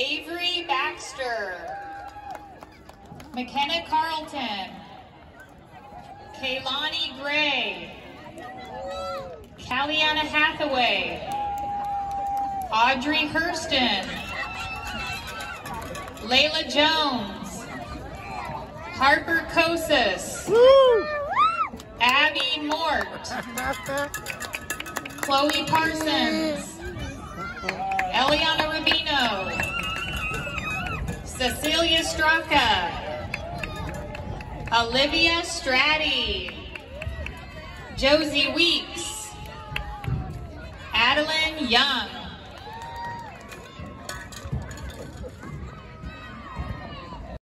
Avery Baxter. McKenna Carlton. Kaylani Gray. Calliana Hathaway. Audrey Hurston. Layla Jones. Harper Kocsis. Abby Mort. Chloe Parsons. Cecilia Straka. Olivia Stratty. Josie Weeks. Adeline Young.